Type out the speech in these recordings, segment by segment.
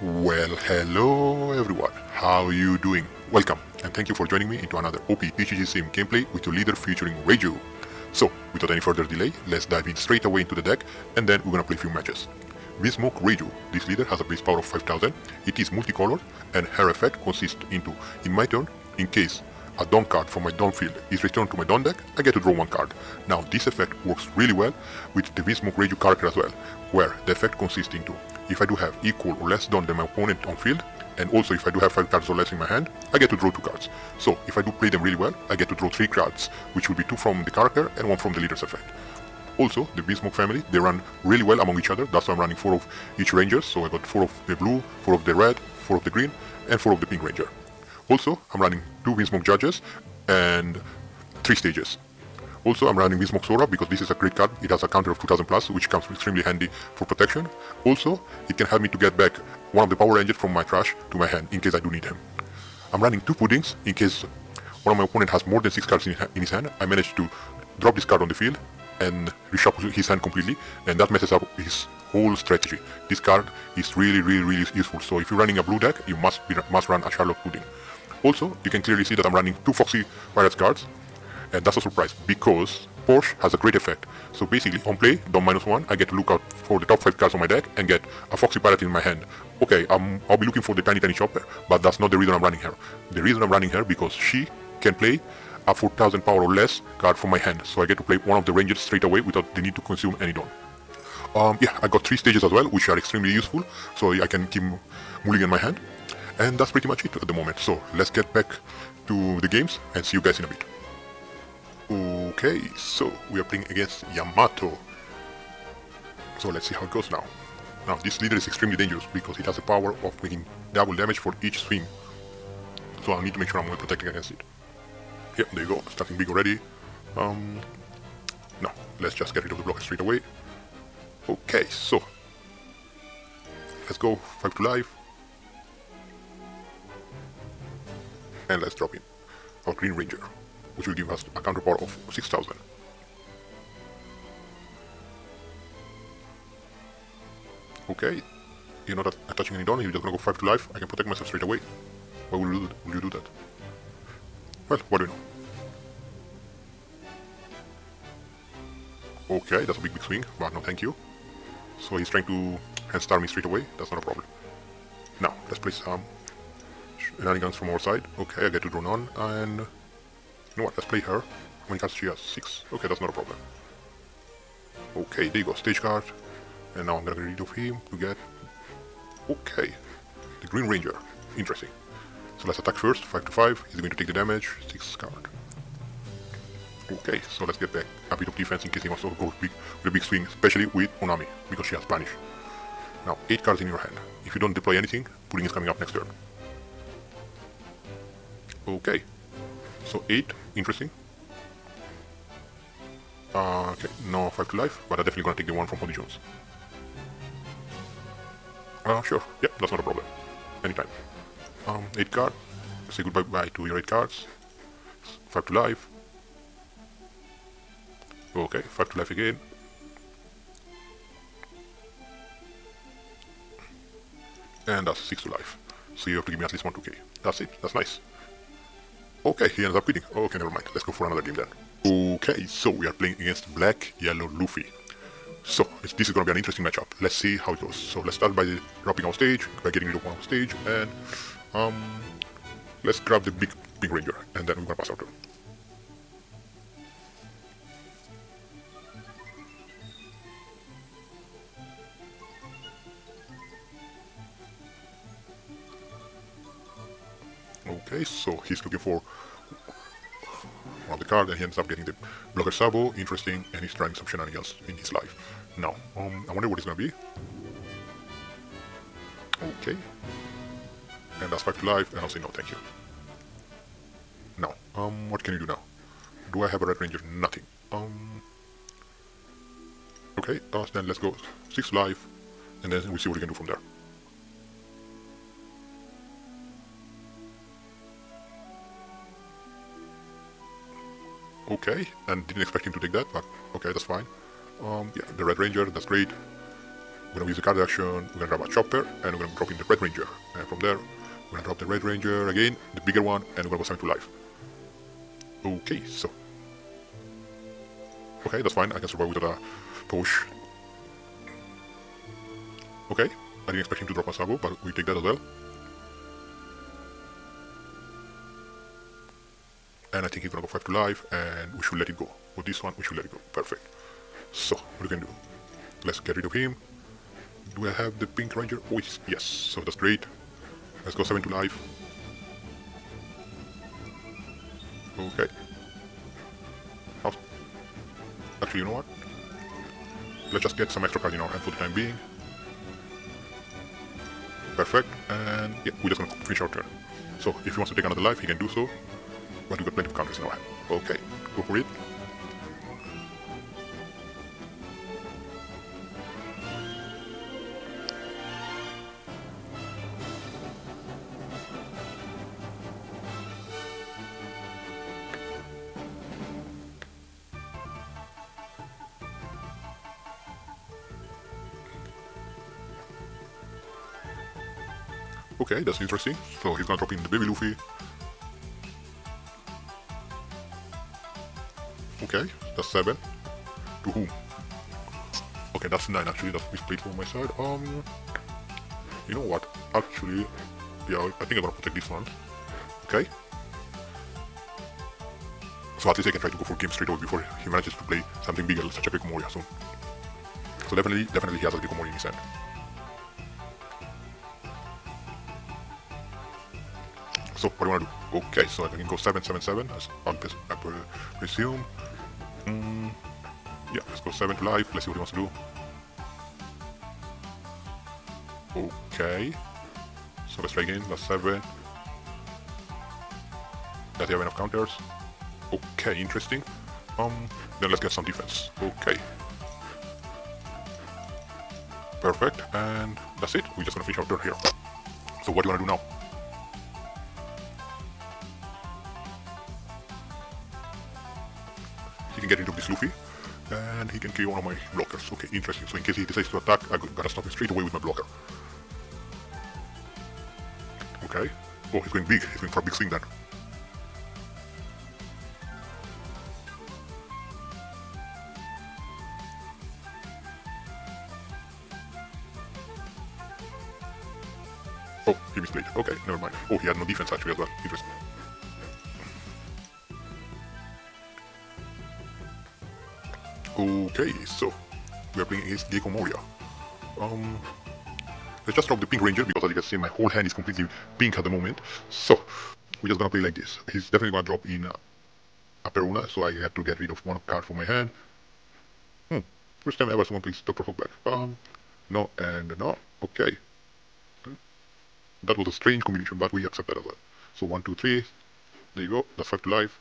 Well, hello everyone. How are you doing? Welcome, and thank you for joining me into another OP TCG Sim gameplay with your leader featuring Reiju. So, without any further delay, let's dive in straight away into the deck, and then we're gonna play a few matches. Vinsmoke Reiju. This leader has a base power of 5000. It is multicolored, and her effect consists into, in my turn, in case a Don card from my Don field is returned to my Don deck, I get to draw one card. Now, this effect works really well with the Vinsmoke Reiju character as well, where the effect consists into if I do have equal or less Don than my opponent on field, and also if I do have 5 cards or less in my hand, I get to draw 2 cards. So if I do play them really well, I get to draw 3 cards, which will be 2 from the character and 1 from the leader's effect. Also, the Vinsmoke family, they run really well among each other, that's why I'm running 4 of each ranger, so I got 4 of the blue, 4 of the red, 4 of the green, and 4 of the pink ranger. Also, I'm running 2 Vinsmoke judges and 3 stages. Also, I'm running Vinsmoke Sora because this is a great card. It has a counter of 2000 plus, which comes extremely handy for protection. Also, it can help me to get back one of the Power Rangers from my trash to my hand in case I do need him. I'm running two Puddings in case one of my opponent has more than 6 cards in, in his hand. I managed to drop this card on the field and reshuffle his hand completely, and that messes up his whole strategy. This card is really, really, really useful. So if you're running a blue deck, you must be, must run a Charlotte Pudding. Also, you can clearly see that I'm running two Foxy Pirates cards, and that's a surprise because Porche has a great effect. So basically, on play, Don minus one, I get to look out for the top five cards on my deck and get a Foxy Pirate in my hand. Okay, I'll be looking for the Tony Tony Chopper, but that's not the reason I'm running her. The reason I'm running her because she can play a 4000 power or less card from my hand, so I get to play one of the Rangers straight away without the need to consume any Don. Um, yeah, I got three stages as well, which are extremely useful, so I can keep mulling in my hand. And that's pretty much it at the moment. So let's get back to the games and see you guys in a bit. Okay, so we are playing against Yamato. So let's see how it goes now. Now this leader is extremely dangerous because it has the power of making double damage for each swing. So I need to make sure I'm well protected against it. Yep, there you go, starting big already. Um, no, let's just get rid of the blocker straight away. Okay, so let's go 5 to life. And let's drop in our Green Ranger which will give us a counter power of 6000. Okay, you're not attaching any Dawn, you're just gonna go 5 to life, I can protect myself straight away. Why will you, will you do that? Well, what do you know? Okay, that's a big big swing, but no thank you. So he's trying to hand star me straight away, that's not a problem. Now, let's play some um, shenanigans from our side. Okay, I get to draw none, and know what, let's play her. How many cards she has? Six. Okay, that's not a problem. Okay, there you go, stage card. And now I'm gonna get rid of him to get... Okay, the Green Ranger. Interesting. So let's attack first, 5 to 5. He's going to take the damage, 6 card. Okay, so let's get back a bit of defense in case he wants to go big, with a big swing, especially with Onami, because she has Banish. Now, 8 cards in your hand. If you don't deploy anything, Pudding is coming up next turn. Okay, so 8, interesting. Uh, okay, no 5 to life, but I'm definitely gonna take the one from Holly Jones. Uh, sure, yep, that's not a problem. Anytime. Um, 8 card, say goodbye bye to your 8 cards. 5 to life. Okay, 5 to life again. And that's 6 to life. So you have to give me at least 1 2k. That's it, that's nice. Okay, he ends up quitting. Okay, never mind. Let's go for another game then. Okay, so we are playing against Black Yellow Luffy. So, this is going to be an interesting matchup. Let's see how it goes. So, let's start by dropping our stage, by getting rid of one stage, and um, let's grab the big, big ranger, and then we're to pass our turn. Okay, so he's looking for one of the card and he ends up getting the Blocker Sabo, interesting, and he's trying some shenanigans in his life. Now, um, I wonder what it's gonna be. Okay. And that's back to life, and I'll say no, thank you. Now, um, what can you do now? Do I have a Red Ranger? Nothing. Um, okay, uh, then let's go 6 life, and then we see what we can do from there. Okay, and didn't expect him to take that, but okay, that's fine. Um, yeah, the Red Ranger, that's great. We're gonna use the card action, we're gonna grab a chopper, and we're gonna drop in the Red Ranger. And from there, we're gonna drop the Red Ranger again, the bigger one, and we're gonna go 7 to life. Okay, so. Okay, that's fine, I can survive without a push. Okay, I didn't expect him to drop a Sabo, but we take that as well. And I think he's gonna go 5 to life, and we should let it go. With this one, we should let it go. Perfect. So, what we can do? Let's get rid of him. Do I have the pink ranger? Oh, yes. So that's great. Let's go 7 to life. Okay. Actually, you know what? Let's just get some extra cards in our hand for the time being. Perfect. And yeah, we're just gonna finish our turn. So if he wants to take another life, he can do so. But we've got plenty of counters in hand. Okay, go for it. Okay, that's interesting. So he's gonna drop in the baby Luffy. Okay, that's seven. To whom? Okay, that's nine actually. That's misplayed from my side. Um, you know what? Actually, yeah, I think I'm gonna protect this one. Okay. So at least I can try to go for game straight away before he manages to play something bigger, such a Gecko Moria soon. So definitely, definitely he has a Gecko Moria in his hand. So what do you want to do? Okay, so I can go 777 as I presume. Mm, yeah, let's go 7 to life. Let's see what he wants to do. Okay. So let's try again. That's 7. Does he have enough counters? Okay, interesting. Um, then let's get some defense. Okay. Perfect, and that's it. We're just gonna finish our turn here. So what do you wanna do now? Luffy, and he can kill one of my blockers. Okay, interesting. So in case he decides to attack, I gotta stop him straight away with my blocker. Okay. Oh, he's going big. He's going for a big swing then. Oh, he misplayed. Okay, never mind. Oh, he had no defense actually as well. Interesting. Okay, so we are playing against Gecko Moria. Um, let's just drop the Pink Ranger because as you can see my whole hand is completely pink at the moment. So we're just gonna play like this. He's definitely gonna drop in uh, a Perona, so I had to get rid of one card from my hand. Hmm, first time ever someone plays Dr. Hogback. Um, no and no. Okay. That was a strange combination, but we accept that as well. So one, two, three. There you go. That's five to life.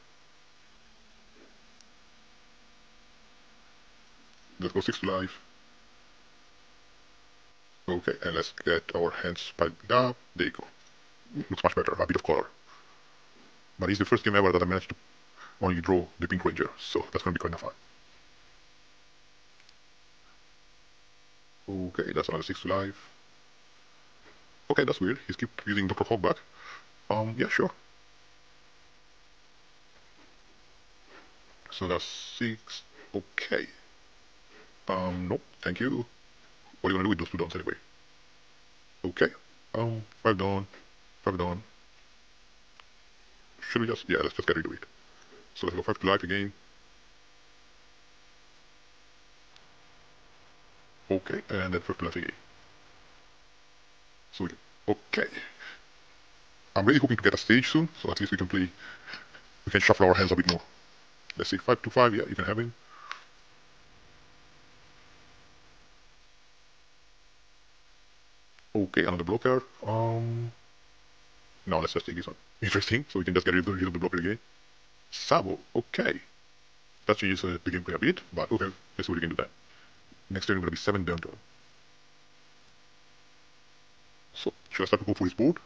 Let's go 6 to life. Okay, and let's get our hands piled up. There you go. Looks much better, a bit of color. But it's the first game ever that I managed to only draw the Pink Ranger, so that's gonna be kind of fun. Okay, that's another 6 to life. Okay, that's weird. He's keep using Dr. Hogback. Um, yeah, sure. So that's 6. Okay. Um, nope, thank you. What are you gonna do with those two downs anyway? Okay, um, five down, five down. Should we just, yeah, let's just get rid of it. So let's go five to life again. Okay, and then five to life again. So, okay. I'm really hoping to get a stage soon, so at least we can play, we can shuffle our hands a bit more. Let's see, 5 to 5, yeah, you can have him. Okay, another blocker. Um, no, let's just take this one. Interesting, so we can just get rid of the blocker again. Sabo, okay. That changes uh, the gameplay a bit, but okay, let's see what we can do that. Next turn, we're gonna be 7 down turn. So, should I start to go for his board?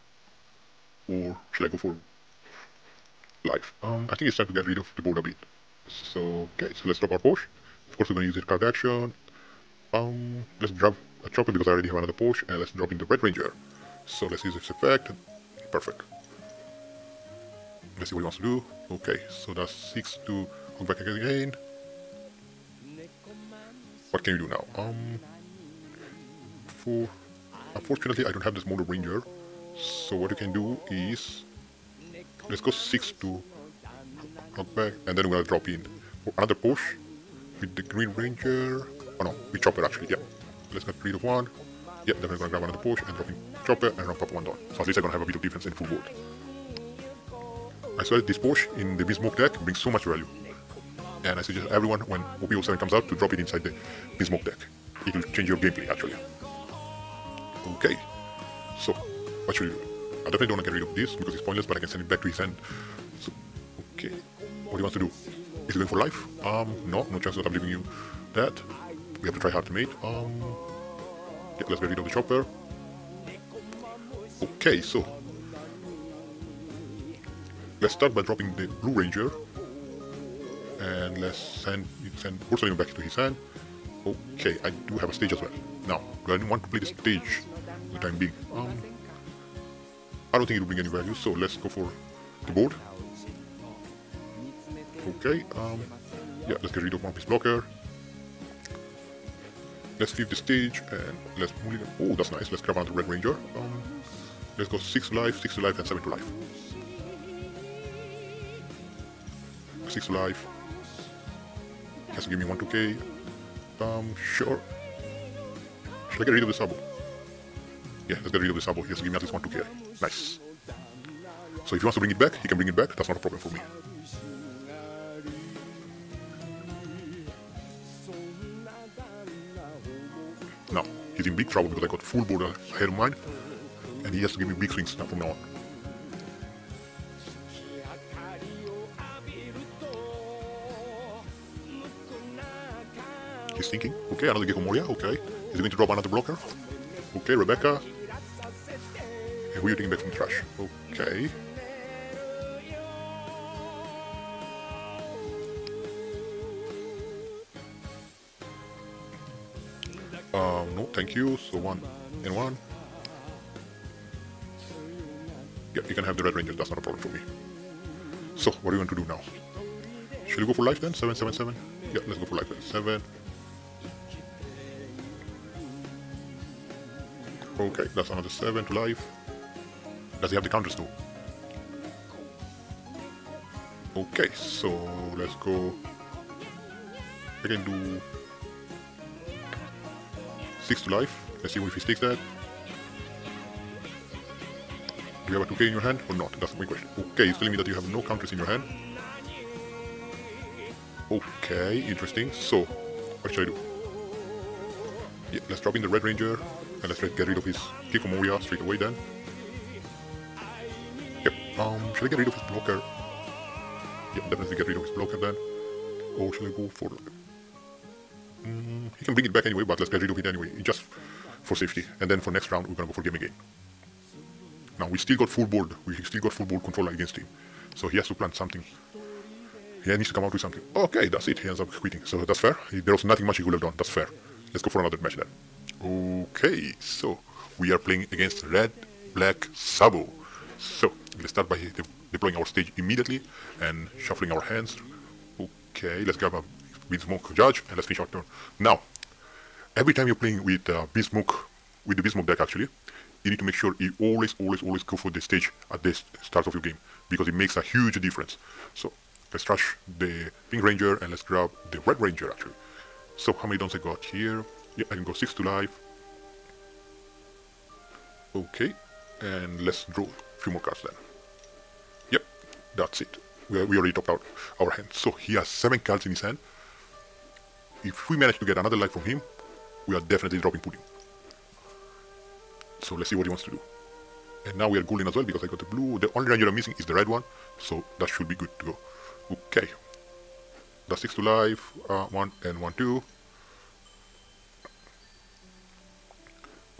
Or should I go for life? Um, I think it's time to get rid of the board a bit. So, okay, so let's drop our push. Of course, we're gonna use the card action. Um, let's drop a chopper because I already have another Porche, and let's drop in the Red Ranger. So let's use this effect. Perfect. Let's see what he wants to do. Okay, so that's 6 to Hogback again. What can you do now? Um, for unfortunately I don't have this Motor Ranger, so what you can do is let's go 6 to Hogback, and then we're gonna drop in for another push with the Green Ranger. Oh no, with Chopper actually. Yeah, let's get rid of one. Yeah, then gonna grab another push and drop in Chopper and ramp up one down. So at least I'm gonna have a bit of defense in full board. I swear this push in the Bismuth deck brings so much value. And I suggest everyone when OP07 comes out to drop it inside the Bismuth deck. It will change your gameplay actually. Okay, so what should we do? I definitely don't want to get rid of this because it's pointless, but I can send it back to his hand. So, okay, what do you want to do? Is he going for life? Um, no, no chance that I'm giving you that. We have to try hard to mate. Um, yeah, let's get rid of the chopper. Okay, so let's start by dropping the Blue Ranger. And let's send, send Ursulino back to his hand. Okay, I do have a stage as well. Now, do I want to play the stage for the time being? Um, I don't think it will bring any value, so let's go for the board. Okay, um, yeah, let's get rid of one piece blocker. Let's leave the stage and let's move. Oh, that's nice. Let's grab another Red Ranger. Um, let's go 6 to life, 6 to life, and 7 to life. 6 to life. Has to give me 1 2k. Um, sure. Should I get rid of the Sabo? Yeah, let's get rid of the Sabo. He has to give me at least 1 2k. Nice. So if he wants to bring it back, he can bring it back. That's not a problem for me. He's in big trouble because I got full board ahead of mine. And he has to give me big swings now from now on. He's thinking, okay, another Gecko Moria, okay. He's going to drop another blocker. Okay, Rebecca. And who are you taking back from trash? Okay. You. So one and one. Yeah, you can have the Red Ranger. That's not a problem for me. So, what are you going to do now? Should we go for life then? Seven, seven, seven. Yeah, let's go for life then. Seven. Okay, that's another seven to life. Does he have the counters too? Okay, so let's go. I can do six to life. Let's see if he sticks that. Do you have a 2k in your hand or not? That's my question. Okay, he's telling me that you have no counters in your hand. Okay, interesting. So, what should I do? Yeah, let's drop in the Red Ranger and let's try to get rid of his Gecko Moria straight away then. Yep, um, should I get rid of his blocker? Yeah, definitely get rid of his blocker then. Or should I go for... He can bring it back anyway, but let's get rid of it anyway, just for safety. And then for next round, we're gonna go for game again. Now, we still got full board. We still got full board control against him. So he has to plan something. He needs to come out with something. Okay, that's it. He ends up quitting. So that's fair. There was nothing much he could have done. That's fair. Let's go for another match then. Okay, so we are playing against Red Black Sabo. So let's start by de deploying our stage immediately and shuffling our hands. Okay, let's grab a Bismuth Judge and let's finish our turn. Now, every time you're playing with uh, with the Bismuth deck actually, you need to make sure you always, always, always go for the stage at the start of your game because it makes a huge difference. So let's trash the Pink Ranger and let's grab the Red Ranger actually. So how many downs I got here? Yeah, I can go 6 to life. Okay, and let's draw a few more cards then. Yep, that's it. We, we already topped out our hand. So he has 7 cards in his hand. If we manage to get another life from him, we are definitely dropping pudding. So let's see what he wants to do. And now we are golden as well because I got the blue. The only ranger I'm missing is the red one, so that should be good to go. Okay. That's 6 to life, uh, 1 and 1, 2.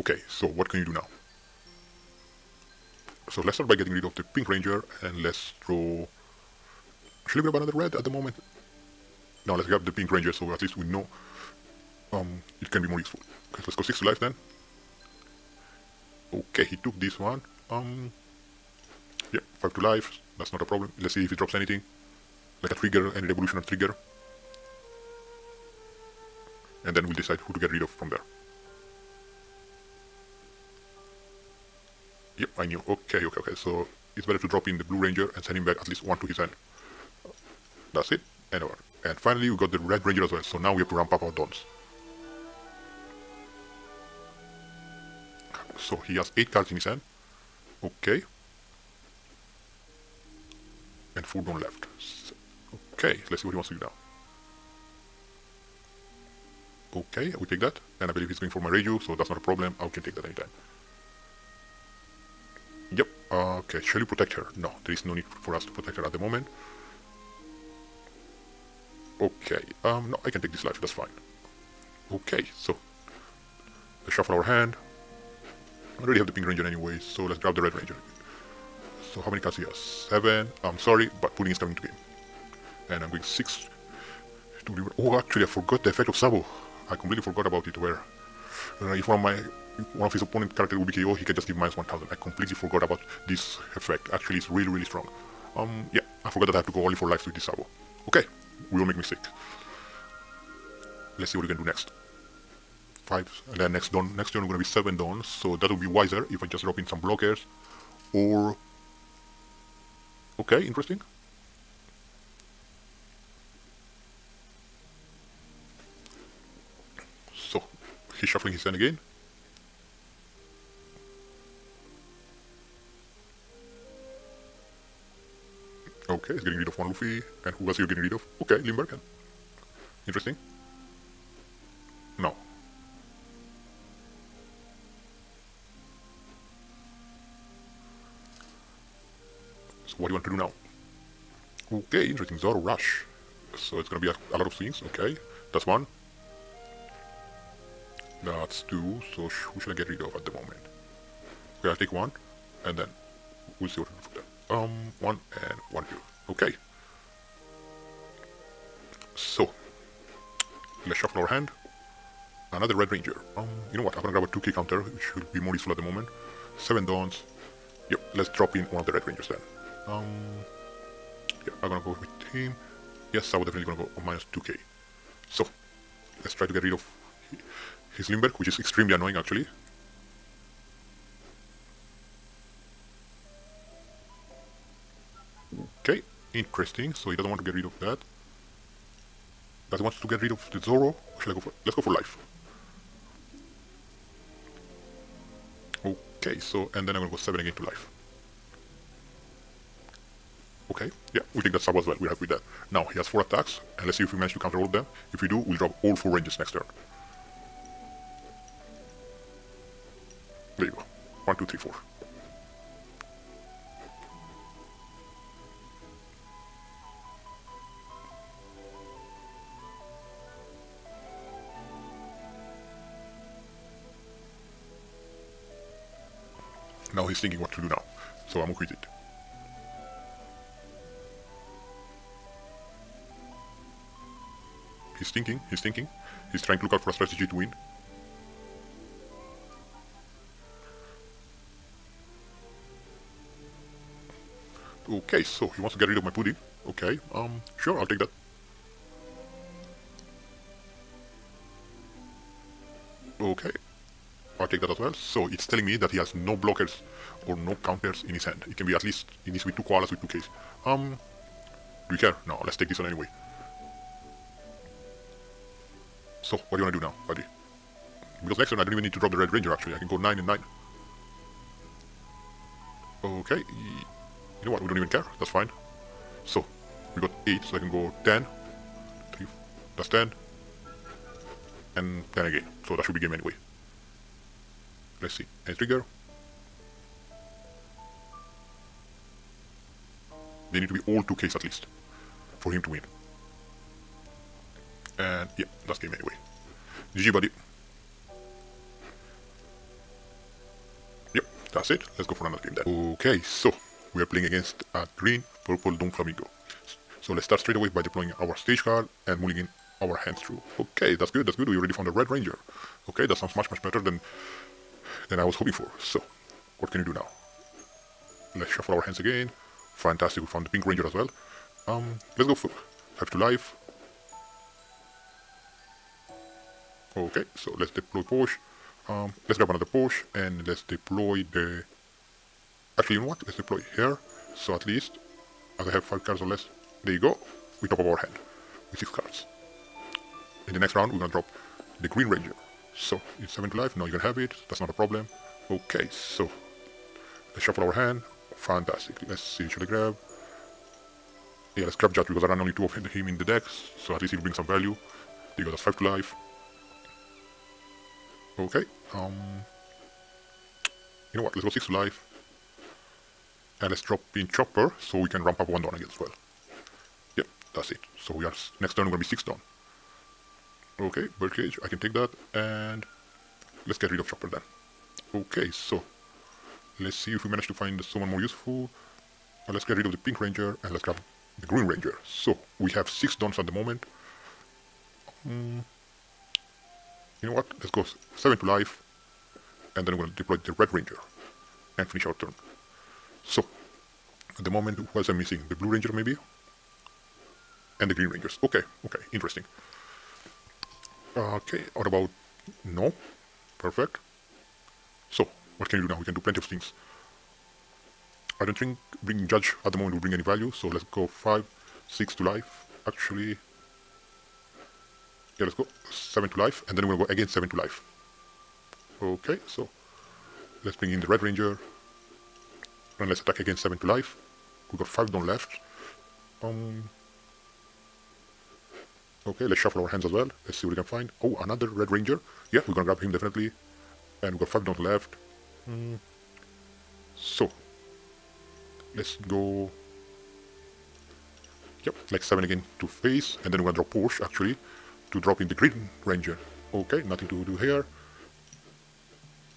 Okay, so what can you do now? So let's start by getting rid of the Pink Ranger and let's throw... Should we grab another red at the moment? No, let's grab the Pink Ranger so at least we know um, it can be more useful. Okay, let's go 6 to life then. Okay, he took this one. Um, yeah, 5 to life, that's not a problem. Let's see if he drops anything. Like a trigger, any revolution or trigger. And then we'll decide who to get rid of from there. Yep, I knew. Okay, okay, okay. So it's better to drop in the Blue Ranger and send him back at least one to his end. That's it. And over. And finally, we got the Red Ranger as well. So now we have to ramp up our dons. So he has 8 cards in his hand. Okay. And 4 don't left. Okay, let's see what he wants to do now. Okay, we take that. And I believe he's going for my radio, so that's not a problem. I can take that anytime. Yep, okay, shall you protect her? No, there is no need for us to protect her at the moment. Okay, um, no, I can take this life, that's fine. Okay, so, let's shuffle our hand. I already have the Pink Ranger anyway, so let's grab the Red Ranger. So how many cards he has? Seven. I'm sorry, but Pudding is coming to game. And I'm going six. Oh, actually, I forgot the effect of Sabo. I completely forgot about it. Where uh, if one of my one of his opponent character would be KO, he can just give minus 1000. I completely forgot about this effect. Actually, it's really, really strong. Um, yeah, I forgot that I have to go only for life with this Sabo. Okay, will make mistake. Let's see what we can do next. Five, and then next don, next turn we're gonna be seven dons, so that would be wiser if I just drop in some blockers, or Okay, interesting. So, he's shuffling his hand again. Okay, he's getting rid of one Luffy. And who was you getting rid of? Okay, Limbergen. Interesting. No. So what do you want to do now? Okay, interesting. Zoro Rush. So it's gonna be a, a lot of things. Okay, that's one. That's two. So sh who should I get rid of at the moment? Okay, I'll take one, and then we'll see what we do. Um, one and one here. Okay. So let's shuffle our hand. Another Red Ranger. Um, you know what? I'm gonna grab a 2k counter, which should be more useful at the moment. Seven Dons. Yep, let's drop in one of the Red Rangers then. Um, yeah, I'm gonna go with him. Yes, I would definitely gonna go minus 2k. So, let's try to get rid of his Lindbergh, which is extremely annoying actually. Interesting. So he doesn't want to get rid of that. Doesn't want to get rid of the Zoro. Go for? Let's go for life. Okay, so and then I'm gonna go seven again to life. Okay, yeah, we take that sub as well. We're happy with that. Now, he has four attacks, and let's see if we manage to counter all of them. If we do, we'll drop all four ranges next turn. There you go. One, two, three, four. Now he's thinking what to do now, so I'm okay with it. He's thinking, he's thinking. He's trying to look out for a strategy to win. Okay, so he wants to get rid of my pudding. Okay, um, sure, I'll take that. I'll take that as well. So it's telling me that he has no blockers or no counters in his hand. It can be at least in this with two koalas with two Ks. Um, do you care? No, let's take this one anyway. So, what do you want to do now, buddy? Because next turn I don't even need to drop the Red Ranger actually, I can go 9 and 9. Okay, you know what, we don't even care, that's fine. So, we got 8, so I can go 10, that's 10, and 10 again, so that should be game anyway. Let's see, any trigger? They need to be all 2Ks at least, for him to win. And yeah, that's game anyway. GG buddy. Yep, that's it. Let's go for another game then. Okay, so we are playing against a green purple Doflamingo. So let's start straight away by deploying our stage card and mulligan our hands through. Okay, that's good, that's good. We already found a Red Ranger. Okay, that sounds much, much better than, than I was hoping for. So, what can you do now? Let's shuffle our hands again. Fantastic, we found the Pink Ranger as well. Um, let's go full. Have to life. Okay, so let's deploy Porche. Um, let's grab another Porche and let's deploy the... Actually, you know what? Let's deploy here. So at least, as I have 5 cards or less, there you go. We top of our hand with 6 cards. In the next round, we're gonna drop the Green Ranger. So, it's 7 to life, now you can have it, that's not a problem. Okay, so, let's shuffle our hand. Fantastic. Let's see, should I grab? Yeah, let's grab Judge because I run only two of him in the decks, so at least he'll bring some value. There you go, that's 5 to life. Okay, um... You know what, let's go 6 to life. And let's drop in Chopper, so we can ramp up 1 down again as well. Yep, that's it. So we are, next turn we're gonna be 6 down. Okay, Birdcage, I can take that, and let's get rid of Chopper then. Okay, so let's see if we manage to find someone more useful. Let's get rid of the Pink Ranger, and let's grab the Green Ranger. So, we have 6 dons at the moment. Mm. You know what, let's go 7 to life, and then to deploy the Red Ranger, and finish our turn. So, at the moment, else am missing? The Blue Ranger maybe? And the Green Rangers. Okay, okay, interesting. Okay, what about... No? Perfect. So, what can you do now? We can do plenty of things. I don't think bringing Judge at the moment will bring any value, so let's go 5, 6 to life. Actually... Yeah, let's go 7 to life, and then we'll go again 7 to life. Okay, so... Let's bring in the Red Ranger. And let's attack again 7 to life. We got 5 down left. Um... Okay, let's shuffle our hands as well. Let's see what we can find. Oh, another Red Ranger. Yeah, we're gonna grab him definitely. And we've got five down left. Mm. So, let's go... Yep, like seven again to face. And then we're gonna drop Porche, actually, to drop in the Green Ranger. Okay, nothing to do here.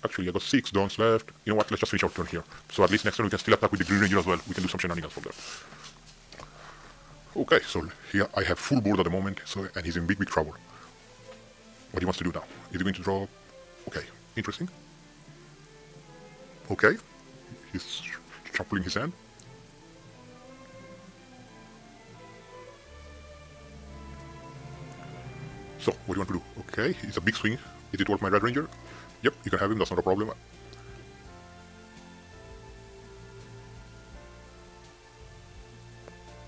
Actually, I got six dons left. You know what, let's just finish our turn here. So at least next turn we can still attack with the Green Ranger as well. We can do some shenanigans from there. Okay, so here I have full board at the moment, so and he's in big, big trouble. What he wants to do now? Is he going to draw? Okay, interesting. Okay, he's shuffling his hand. So, what do you want to do? Okay, it's a big swing. Is it worth my Red Ranger? Yep, you can have him, that's not a problem.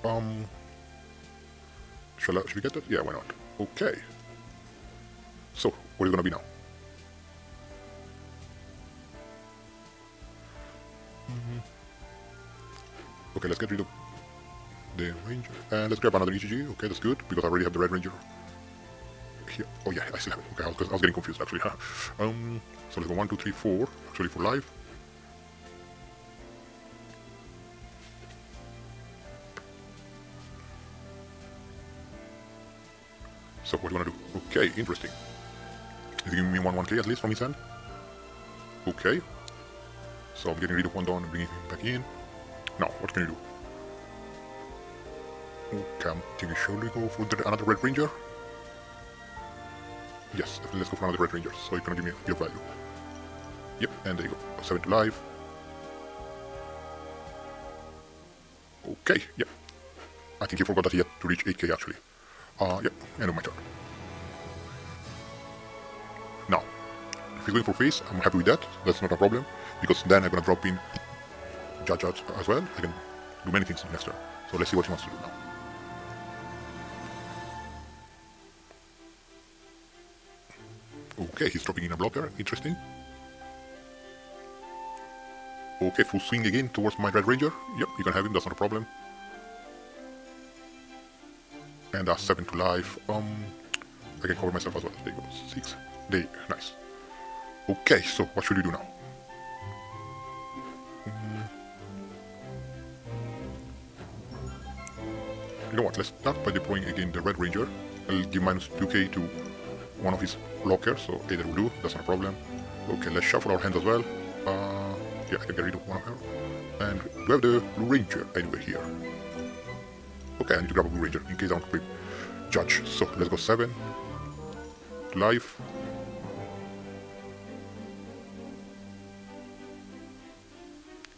Um, Shall, I, should we get that? Yeah, why not? Okay. So, what are you gonna be now? Mm -hmm. Okay, let's get rid of the ranger. And let's grab another ETG. Okay, that's good, because I already have the red ranger. Here. Oh yeah, I still have it. Okay, I was, I was getting confused actually. um, so let's go one, two, three, four. Actually for live. So what do you want to do? Okay, interesting. Is he giving me 1 1k at least from his hand? Okay. So I'm getting rid of one down and bringing him back in. Now, what can you do? Okay, I'm thinking should we go for the, another Red Ranger? Yes, let's go for another Red Ranger, so it's gonna give me of value. Yep, and there you go. 7 to life. Okay, yep. I think he forgot that he had to reach 8k actually. Uh, yep, end of my turn. Now, if he's going for face, I'm happy with that. That's not a problem, because then I'm gonna drop in Judge out as well. I can do many things next turn. So let's see what he wants to do now. Okay, he's dropping in a blocker. Interesting. Okay, full swing again towards my Red Ranger. Yep, you can have him, that's not a problem and that's 7 to life. Um, I can cover myself as well. There you go, 6. There, nice. Okay, so what should we do now? Mm. You know what, let's start by deploying again the Red Ranger. I'll give minus 2k to one of his blockers, so either will do, that's not a problem. Okay, let's shuffle our hands as well. Uh, yeah, I can get rid of one of her. And we have the Blue Ranger anyway here. Okay, I need to grab a Blue Ranger in case I want to play judge. So let's go 7 to life.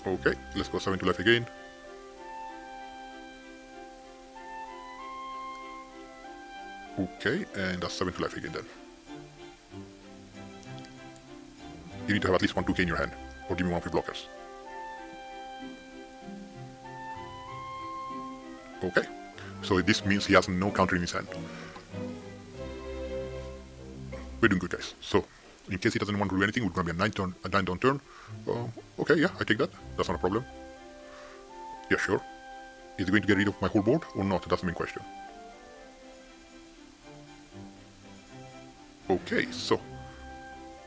Okay, let's go 7 to life again. Okay, and that's 7 to life again then. You need to have at least one 2k in your hand, or give me one of your blockers. Okay, so this means he has no counter in his hand. We're doing good, guys. So, in case he doesn't want to do anything, we're going to be a 9 turn, a 9 down turn. Um, okay, yeah, I take that. That's not a problem. Yeah, sure. Is he going to get rid of my whole board or not? That's the main question. Okay, so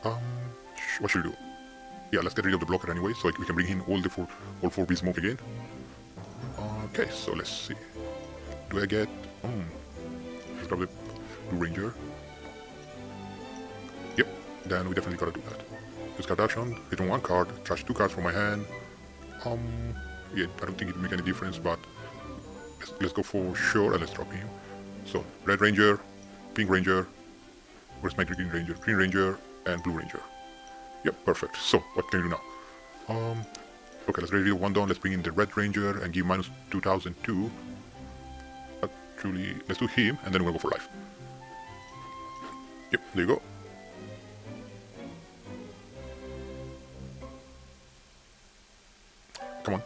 um, what should we do? Yeah, let's get rid of the blocker anyway, so we can bring in all the four, all four beast smoke again. Okay, so let's see. Do I get? Let's grab blue ranger. Yep. Then we definitely gotta do that. Use card action. On one card. Trash two cards from my hand. Um. Yeah, I don't think it make any difference, but let's, let's go for sure and let's drop him. So red ranger, pink ranger, Where's my Green Ranger? Green Ranger and Blue Ranger. Yep, perfect. So, what can we do now? Um, okay, let's ready one down. Let's bring in the Red Ranger and give minus 2002. Actually, let's do him and then we'll go for life. Yep, there you go. Come on.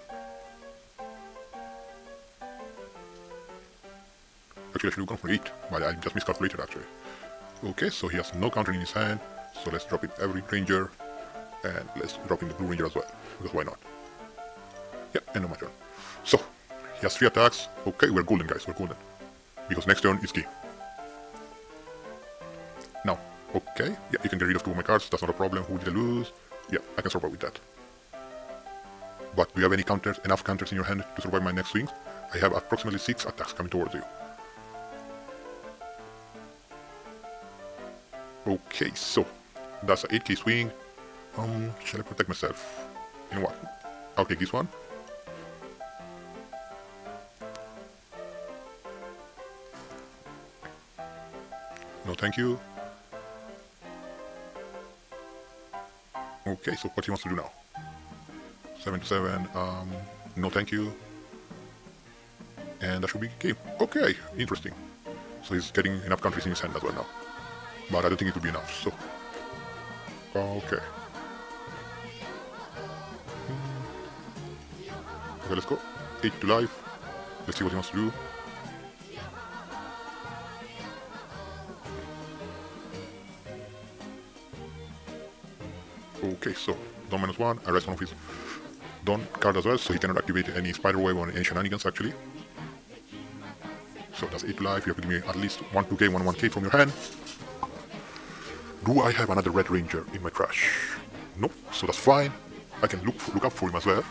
Actually, I should have gone for 8, but I just miscalculated actually. Okay, so he has no counter in his hand, so let's drop it every ranger, and let's drop in the blue ranger as well, because why not? Yeah, end of my turn. So, he has three attacks. Okay, we're golden guys, we're golden. Because next turn is key. Now, okay, yeah, you can get rid of two of my cards, that's not a problem. Who did I lose? Yeah, I can survive with that. But do you have any counters, enough counters in your hand to survive my next swings? I have approximately 6 attacks coming towards you. Okay, so that's an 8k swing. Um, shall I protect myself? You know what? I'll take this one. Thank you. Okay, so what he wants to do now? 7 to 7, um, no thank you. And that should be game. Okay, interesting. So he's getting enough countries in his hand as well now but I don't think it will be enough, so... Okay. Okay, let's go. 8 to life. Let's see what he wants to do. Okay, so Don minus one, I rest one of his Don card as well, so he cannot activate any spider web or any shenanigans actually. So that's 8 life, you have to give me at least 1 2k, 1 1k from your hand. Do I have another Red Ranger in my trash? Nope, so that's fine. I can look for, look up for him as well,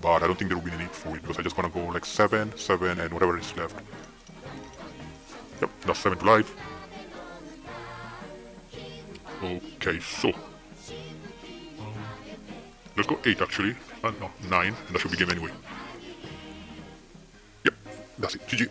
but I don't think there will be any need for it because I just gonna go like 7, 7 and whatever is left. Yep, that's 7 to life. Okay, so... let's go 8 actually. Uh, no, 9, and that should be game anyway. Yep, that's it. GG.